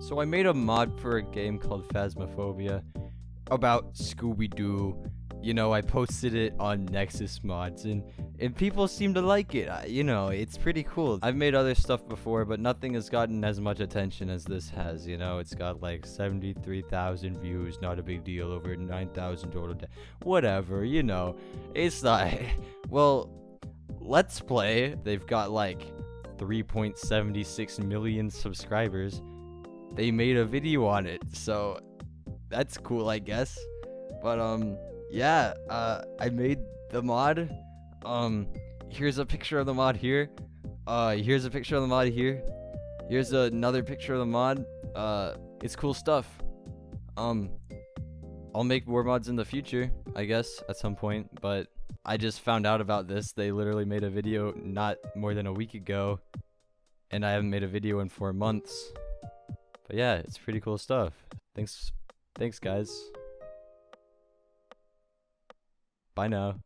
So I made a mod for a game called Phasmophobia about Scooby Doo. You know, I posted it on Nexus Mods, and and people seem to like it. I, you know, it's pretty cool. I've made other stuff before, but nothing has gotten as much attention as this has. You know, it's got like 73,000 views, not a big deal. Over 9,000 total. Whatever, you know, it's not. Well, Let's Play. They've got like 3.76 million subscribers. They made a video on it, so that's cool, I guess. But um, yeah, uh, I made the mod. Um, here's a picture of the mod here. Uh, here's a picture of the mod here. Here's another picture of the mod. Uh, it's cool stuff. Um, I'll make more mods in the future, I guess, at some point. But I just found out about this. They literally made a video not more than a week ago, and I haven't made a video in four months. But yeah, it's pretty cool stuff. Thanks, thanks, guys. Bye now.